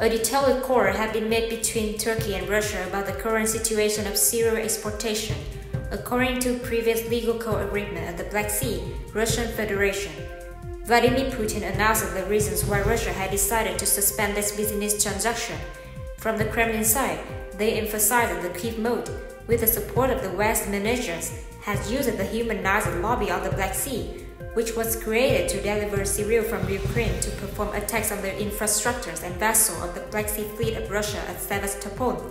A detailed report had been made between Turkey and Russia about the current situation of cereal exportation. According to previous legal co-agreement of the Black Sea, Russian Federation, Vladimir Putin announced the reasons why Russia had decided to suspend this business transaction. From the Kremlin side, they emphasized the key mode, with the support of the West managers, has used the humanized lobby of the Black Sea, which was created to deliver cereal from Ukraine to perform attacks on the infrastructures and vessels of the Black Sea Fleet of Russia at Sevastopol.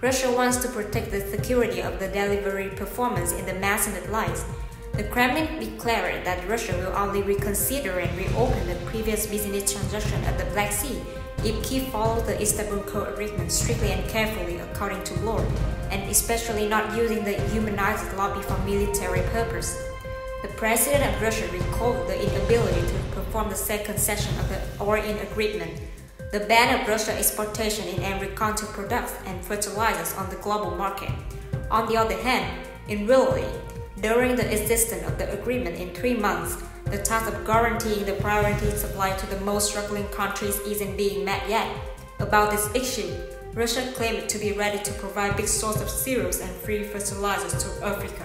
Russia wants to protect the security of the delivery performance in the Masonite lines. The Kremlin declared that Russia will only reconsider and reopen the previous business transaction at the Black Sea if Kiev follows the Istanbul Code agreement strictly and carefully according to law, and especially not using the humanized lobby for military purpose. The president of Russia recalled the inability to perform the second session of the Oran Agreement the ban of Russian exportation in agricultural products and fertilizers on the global market. On the other hand, in reality, during the existence of the agreement in three months, the task of guaranteeing the priority supply to the most struggling countries isn't being met yet. About this issue, Russia claimed to be ready to provide big source of cereals and free fertilizers to Africa.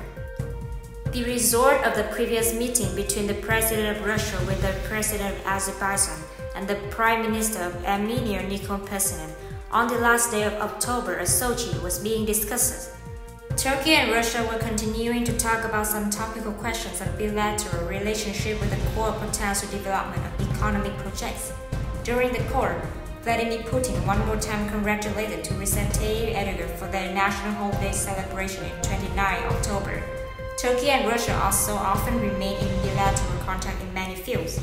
The result of the previous meeting between the President of Russia with the President of Azerbaijan and the Prime Minister of Armenia Nikol Pashinyan on the last day of October at Sochi was being discussed. Turkey and Russia were continuing to talk about some topical questions of bilateral relationship with the core potential development of economic projects. During the call, Vladimir Putin one more time congratulated to Recep Tayyip Erdogan for their national holiday celebration in 29 October. Turkey and Russia also often remain in bilateral contact in many fields.